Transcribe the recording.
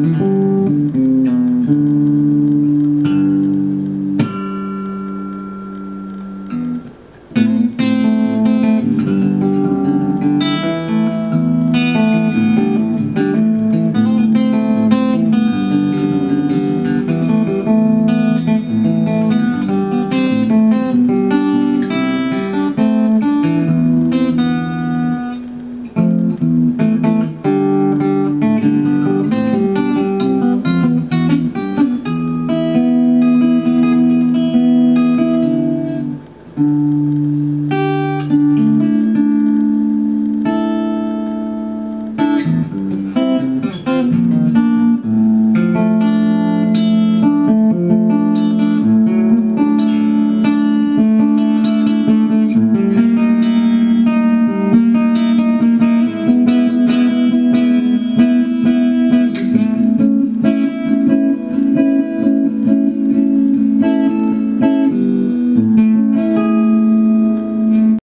Mm-hmm.